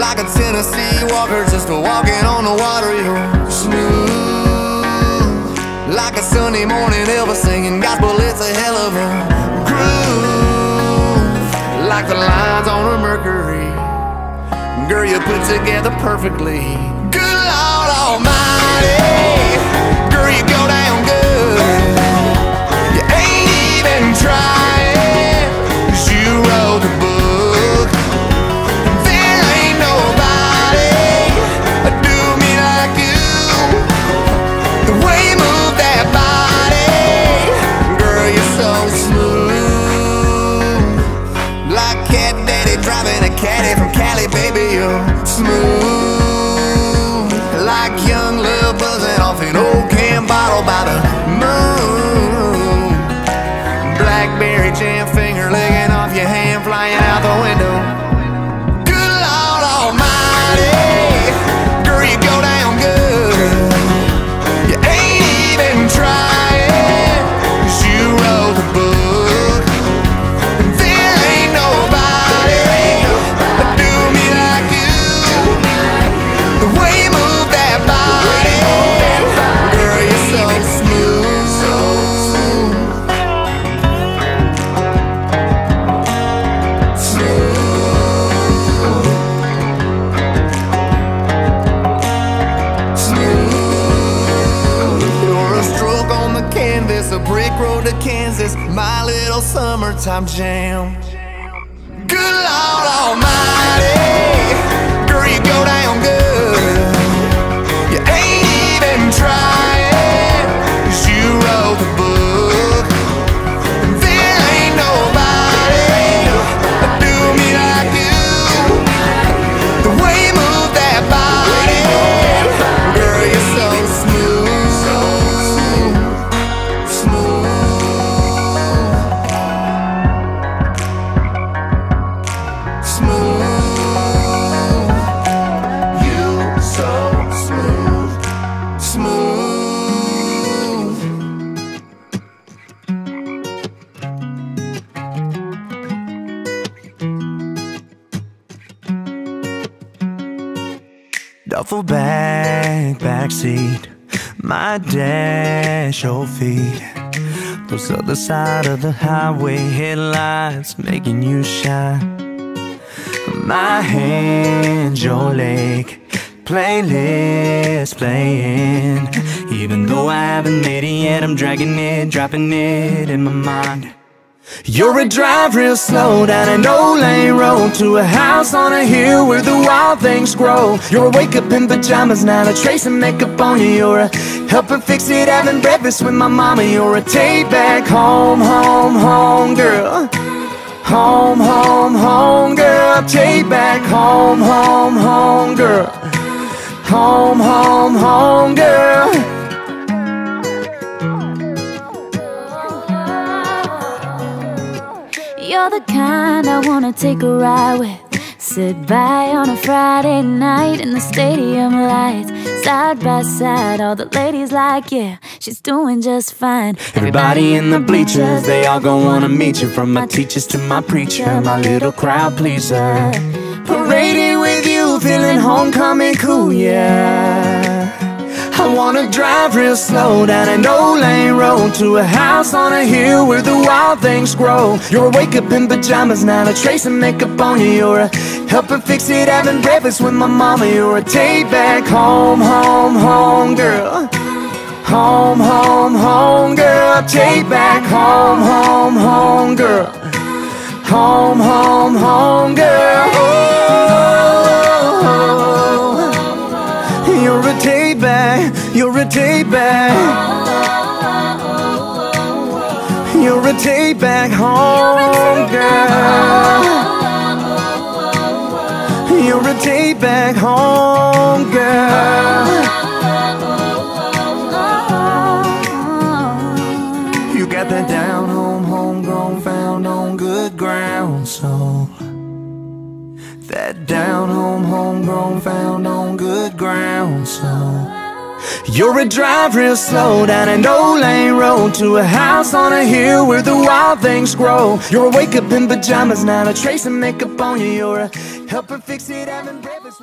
like a Tennessee walker, just walking on the water. You're smooth, like a Sunday morning Elvis singing gospel. It's a hell of a groove, like the lines on a Mercury. Girl, you put together perfectly. Summertime jam. Good Lord Almighty, Duffel bag, backseat, my dash, old feet. Those other side of the highway headlights making you shine. My hand, your leg, playlist playing. Even though I haven't made it yet, I'm dragging it, dropping it in my mind. You're a drive real slow down an old lane road to a house on a hill where the wild things grow. You're a wake up in pajamas, not a trace of makeup on you. You're a helping fix it, having breakfast with my mama. You're a take back home, home, home girl. Home, home, home girl. Take back home, home, home girl. Home, home, home girl. You're the kind I wanna take a ride with. Sit by on a Friday night in the stadium lights, side by side. All the ladies like, yeah, she's doing just fine. Everybody in the bleachers, they all gon' wanna meet you. From my teachers to my preacher, my little crowd pleaser. Parading with you, feeling homecoming cool, yeah. I wanna drive real slow down an old lane road to a house on a hill where the wild things grow. You're a wake up in pajamas, not a trace of makeup on you. You're a helping fix it, having breakfast with my mama. You're a take back home, home, home girl. Home, home, home girl. Take back home, home, home girl. Home, home, home girl. You're a take back. You're a take back home girl. You're a take back home girl. You got that down home, homegrown, found on good ground, so that down home, homegrown, found on good ground, so You're a drive real slow down an old lane road to a house on a hill where the wild things grow. You're a wake up in pajamas, not a trace of makeup on you. You're a helper fix it, having breakfast.